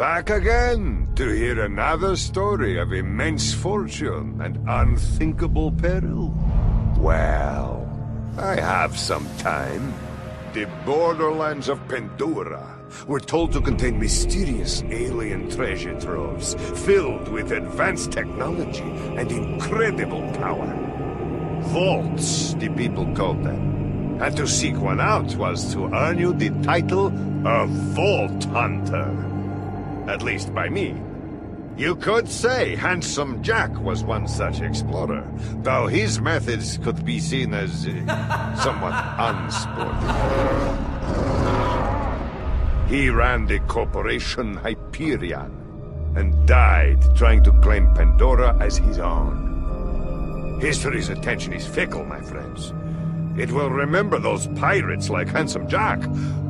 Back again to hear another story of immense fortune and unthinkable peril. Well, I have some time. The borderlands of Pandora were told to contain mysterious alien treasure troves filled with advanced technology and incredible power. Vaults, the people called them. And to seek one out was to earn you the title of Vault Hunter. At least by me. You could say Handsome Jack was one such explorer, though his methods could be seen as uh, somewhat unsporting. He ran the corporation Hyperion, and died trying to claim Pandora as his own. History's attention is fickle, my friends. It will remember those pirates like Handsome Jack,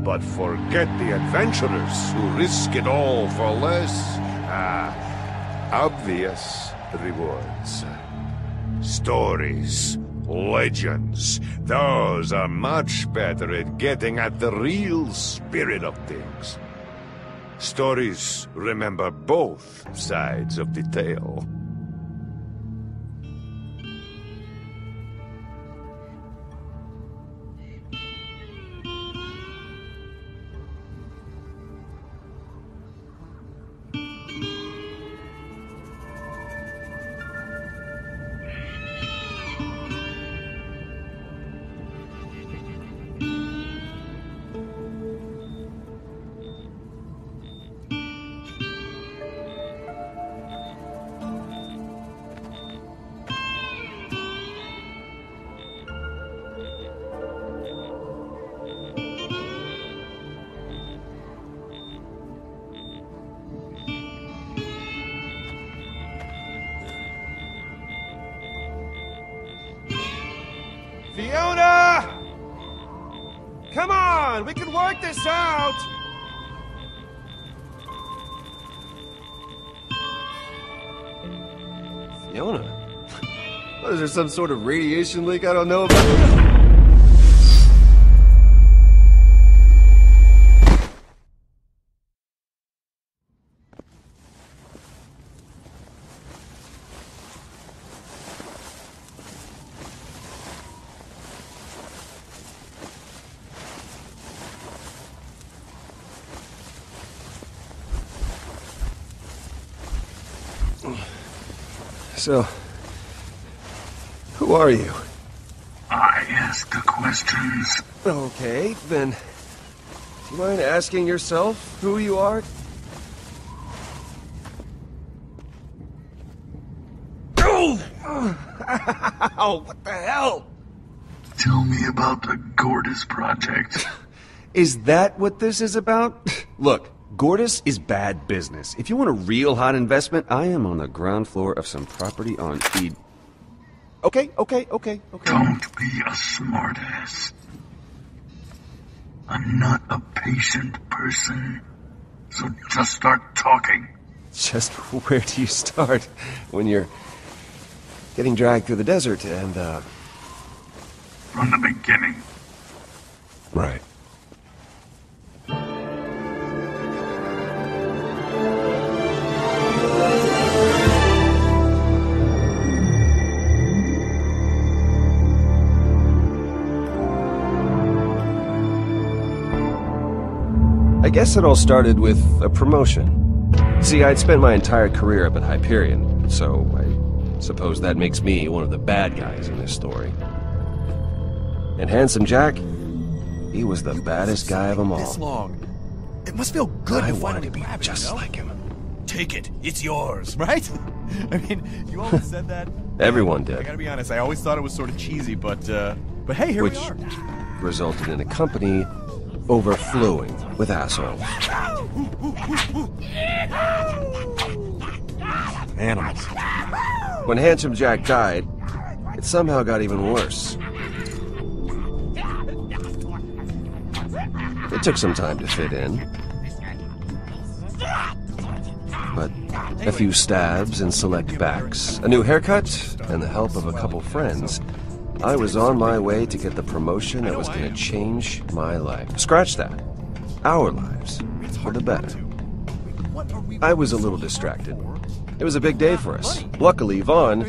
but forget the adventurers who risk it all for less, ah, obvious rewards. Stories, legends, those are much better at getting at the real spirit of things. Stories remember both sides of the tale. Come on, we can work this out! Fiona? Is there some sort of radiation leak I don't know about? So, who are you? I ask the questions. Okay, then. Do you mind asking yourself who you are? Ow! Oh, what the hell? Tell me about the Gortys Project. Is that what this is about? Look, Gortys is bad business. If you want a real hot investment, I am on the ground floor of some property on Ed. Okay, okay, okay, okay. Don't be a smartass. I'm not a patient person. So just start talking. Just where do you start when you're getting dragged through the desert and, uh. From the beginning. Right. I guess it all started with a promotion. See, I'd spent my entire career up at Hyperion, so I suppose that makes me one of the bad guys in this story. And Handsome Jack, he was the baddest guy of them all. This long. It must feel good I to finally to be grab it, just you know? like him. Take it. It's yours, right? I mean, you always said that. Everyone did. I gotta be honest. I always thought it was sort of cheesy, but uh, but hey, here which we are. resulted in a company overflowing with assholes. Animals. When Handsome Jack died, it somehow got even worse. It took some time to fit in. But a few stabs and select backs, a new haircut, and the help of a couple friends, I was on my way to get the promotion that was going to change my life. Scratch that. Our lives for the better. I was a little distracted. It was a big day for us. Luckily, Vaughn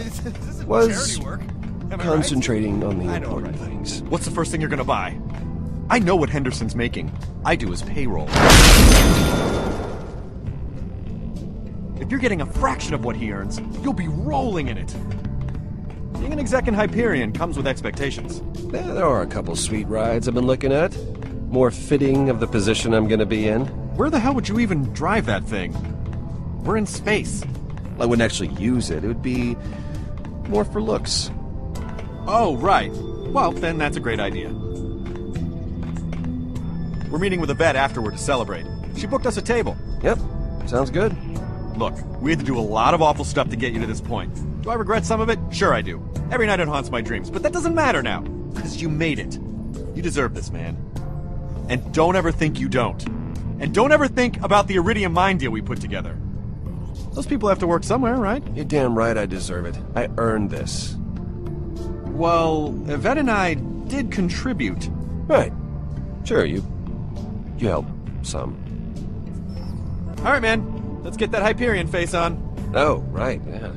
was concentrating on the important things. What's the first thing you're gonna buy? I know what Henderson's making. I do his payroll. If you're getting a fraction of what he earns, you'll be rolling in it. Being an exec in Hyperion comes with expectations. Yeah, there are a couple sweet rides I've been looking at. More fitting of the position I'm gonna be in. Where the hell would you even drive that thing? We're in space. I wouldn't actually use it. It would be more for looks. Oh, right. Well, then that's a great idea. We're meeting with Yvette afterward to celebrate. She booked us a table. Yep, sounds good. Look, we had to do a lot of awful stuff to get you to this point. Do I regret some of it? Sure I do. Every night it haunts my dreams, but that doesn't matter now. Because you made it. You deserve this, man. And don't ever think you don't. And don't ever think about the Iridium mine deal we put together. Those people have to work somewhere, right? You're damn right I deserve it. I earned this. Well, Yvette and I did contribute. Right. Sure, you. You helped some. All right, man. Let's get that Hyperion face on. Oh, right, yeah.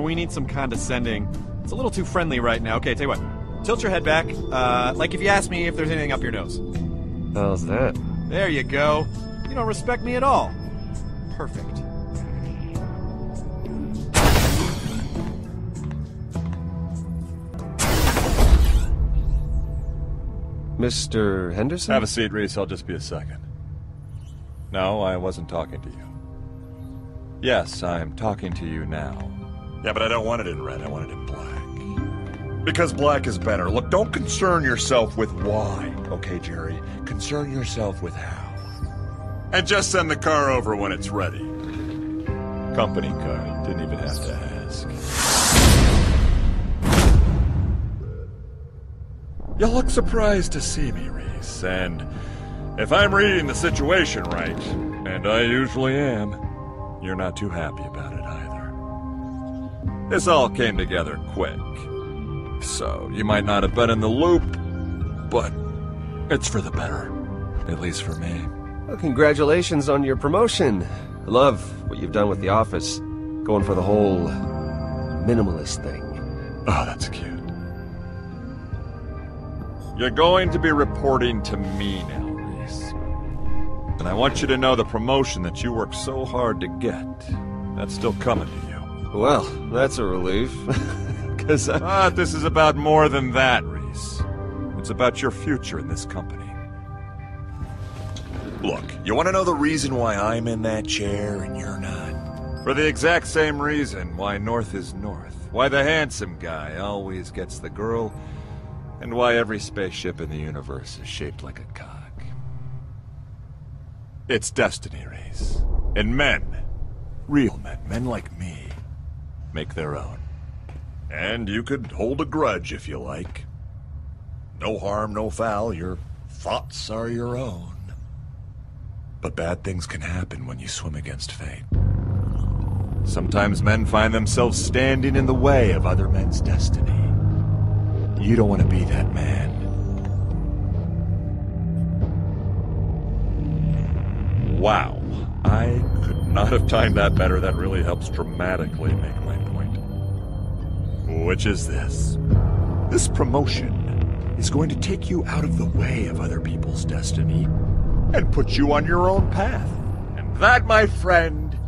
We need some condescending. It's a little too friendly right now. Okay, tell you what. Tilt your head back, uh, like if you ask me if there's anything up your nose. How's that? There you go. You don't respect me at all. Perfect. Mr. Henderson? Have a seat, Rhys. I'll just be a second. No, I wasn't talking to you. Yes, I'm talking to you now. Yeah, but I don't want it in red. I want it in black. Because black is better. Look, don't concern yourself with why, okay, Jerry? Concern yourself with how. And just send the car over when it's ready. Company car. Didn't even have to ask. You look surprised to see me, Rhys, and if I'm reading the situation right, and I usually am, you're not too happy about it. This all came together quick. So, you might not have been in the loop, but it's for the better. At least for me. Well, congratulations on your promotion. I love what you've done with the office. Going for the whole minimalist thing. Oh, that's cute. You're going to be reporting to me now, Rhys. And I want you to know the promotion that you worked so hard to get. That's still coming. Well, that's a relief. Because I. But this is about more than that, Rhys. It's about your future in this company. Look, you want to know the reason why I'm in that chair and you're not? For the exact same reason why North is North. Why the handsome guy always gets the girl, and why every spaceship in the universe is shaped like a cock. It's destiny, Rhys. And men, real men, men like me, make their own. And you could hold a grudge if you like. No harm, no foul. Your thoughts are your own. But bad things can happen when you swim against fate. Sometimes men find themselves standing in the way of other men's destiny. You don't want to be that man. Wow. I not have timed that better. That really helps dramatically make my point. Which is this. This promotion is going to take you out of the way of other people's destiny and put you on your own path. And that, my friend,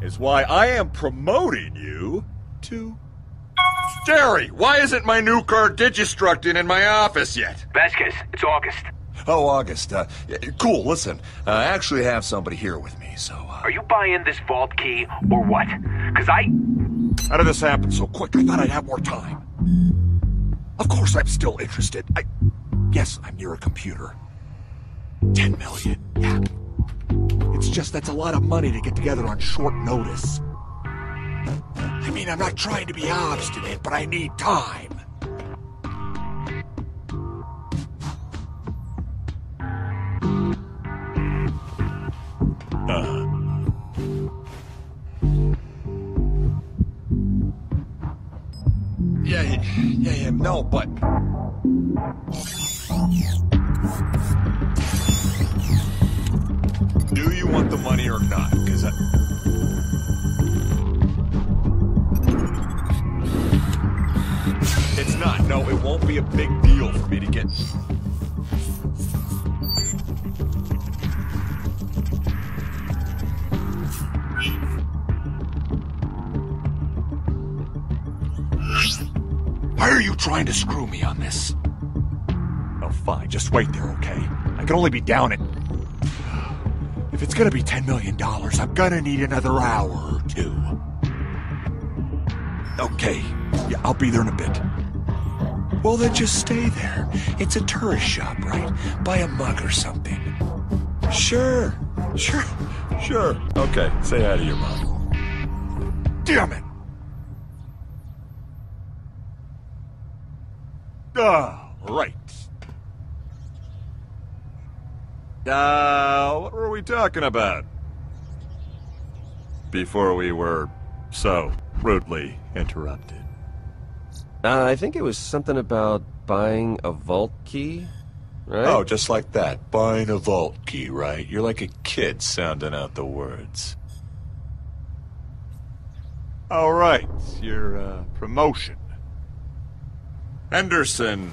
is why I am promoting you to. Jerry, why isn't my new car Digistructing in my office yet? Vasquez, it's August. Oh, August. Uh, cool, listen. Uh, I actually have somebody here with me, so. Are you buying this vault key or what? Because I. how did this happen so quick? I thought I'd have more time. Of course, I'm still interested. I. Yes, I'm near a computer. Ten million, yeah. It's just that's a lot of money to get together on short notice. I mean, I'm not trying to be obstinate, but I need time. No, but. Do you want the money or not? Because I. It's not. No, it won't be a big deal for me to get. Why are you trying to screw me on this? Oh, fine. Just wait there, okay? I can only be down at. If it's gonna be $10 million, I'm gonna need another hour or two. Okay. Yeah, I'll be there in a bit. Well, then just stay there. It's a tourist shop, right? Buy a mug or something. Sure. Sure. Sure. Okay. Say hi to your mom. Damn it! Ah, right. Uh, what were we talking about? Before we were so rudely interrupted. Uh, I think it was something about buying a vault key, right? Oh, just like that. Buying a vault key, right? You're like a kid sounding out the words. All right, your uh, promotion. Henderson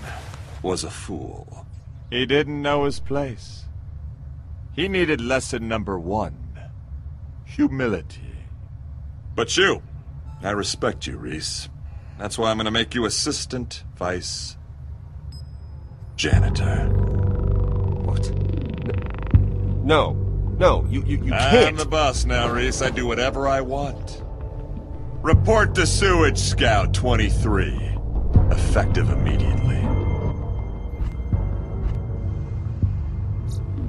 was a fool. He didn't know his place. He needed lesson number one humility. But you, I respect you, Rhys. That's why I'm gonna make you assistant vice janitor. What? No. No, you, you, you can't. I'm can't. the boss now, Rhys. I do whatever I want. Report to Sewage Scout 23. Effective immediately.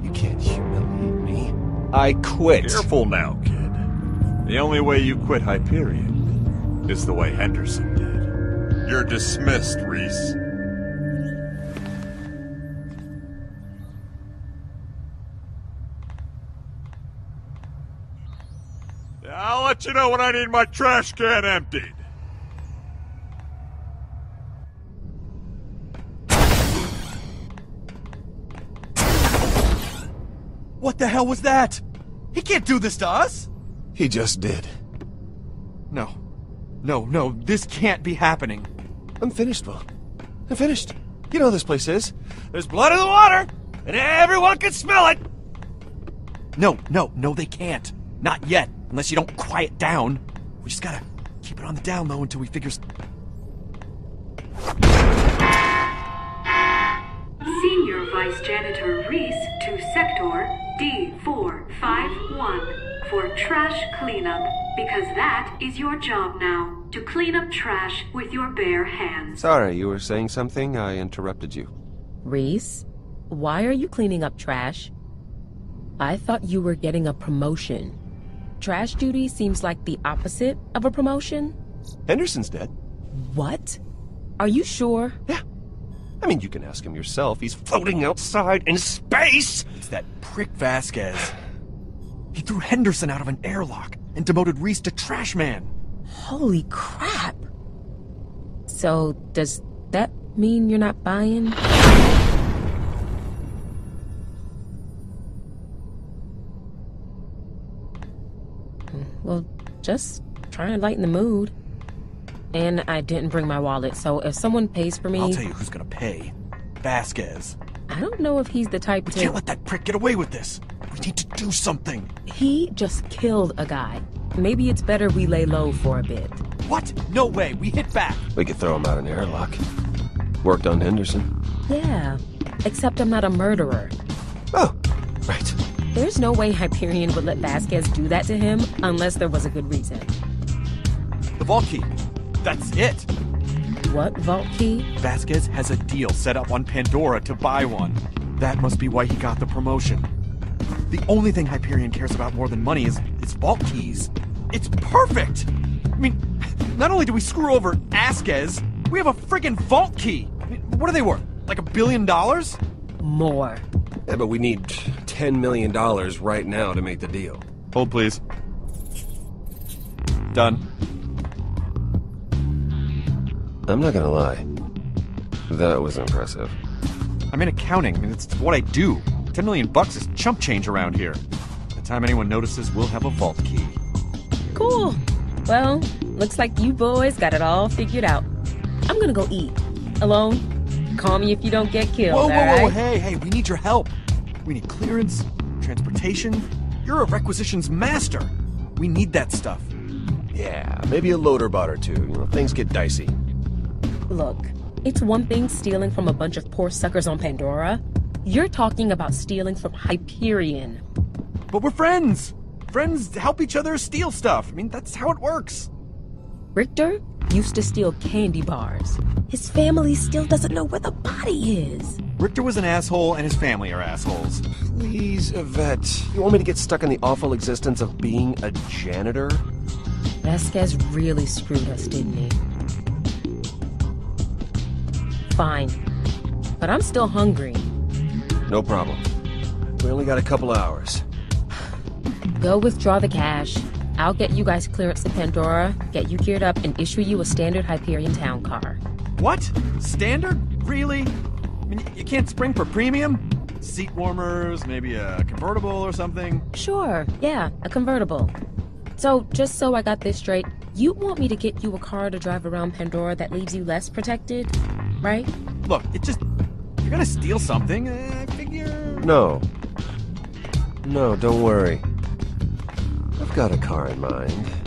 You can't humiliate me. I quit. Careful now, kid. The only way you quit Hyperion is the way Henderson did. You're dismissed, Rhys. I'll let you know when I need my trash can emptied. What the hell was that? He can't do this to us! He just did. No. No, no, this can't be happening. I'm finished, Vaughn. I'm finished. You know how this place is. There's blood in the water, and everyone can smell it. No, no, no, they can't. Not yet, unless you don't quiet down. We just gotta keep it on the down low until we figure. Senior Vice Janitor Rhys to Sector D451 for trash cleanup, because that is your job now. To clean up trash with your bare hands. Sorry, you were saying something? I interrupted you. Rhys, why are you cleaning up trash? I thought you were getting a promotion. Trash duty seems like the opposite of a promotion. Henderson's dead. What? Are you sure? Yeah. I mean, you can ask him yourself. He's floating outside in space! It's that prick Vasquez. He threw Henderson out of an airlock and demoted Rhys to trash man. Holy crap. So, does that mean you're not buying? Hmm, well, just trying to lighten the mood. And I didn't bring my wallet, so if someone pays for me, I'll tell you who's gonna pay. Vasquez. I don't know if he's the type We to. can't let that prick get away with this. We need to do something. He just killed a guy. Maybe it's better we lay low for a bit. What? No way. We hit back. We could throw him out an airlock. Worked on Henderson. Yeah, except I'm not a murderer. Oh, right. There's no way Hyperion would let Vasquez do that to him unless there was a good reason. The vault key. That's it. What vault key? Vasquez has a deal set up on Pandora to buy one. That must be why he got the promotion. The only thing Hyperion cares about more than money is, is vault keys. It's perfect! I mean, not only do we screw over Vasquez, we have a friggin' vault key! I mean, what are they worth? Like a billion dollars? More. Yeah, but we need $10 million right now to make the deal. Hold, please. Done. I'm not gonna lie. That was impressive. I'm in accounting. I mean, it's what I do. Ten million bucks is chump change around here. By the time anyone notices, we'll have a vault key. Cool. Well, looks like you boys got it all figured out. I'm gonna go eat. Alone? Call me if you don't get killed, Whoa, whoa, whoa, alright? hey, hey, we need your help. We need clearance, transportation. You're a requisitions master. We need that stuff. Yeah, maybe a loader bot or two. You know, things get dicey. Look, it's one thing stealing from a bunch of poor suckers on Pandora. You're talking about stealing from Hyperion. But we're friends. Friends help each other steal stuff. I mean, that's how it works. Richter used to steal candy bars. His family still doesn't know where the body is. Richter was an asshole, and his family are assholes. Please, Yvette. You want me to get stuck in the awful existence of being a janitor? Vasquez really screwed us, didn't he? Fine. But I'm still hungry. No problem. We only got a couple hours. Go withdraw the cash. I'll get you guys clearance to Pandora, get you geared up, and issue you a standard Hyperion town car. What? Standard? Really? I mean, you can't spring for premium? Seat warmers, maybe a convertible or something? Sure, yeah, a convertible. So, just so I got this straight, you want me to get you a car to drive around Pandora that leaves you less protected, right? Look, it just. You're gonna steal something, uh, I figure. No. No, don't worry. I've got a car in mind.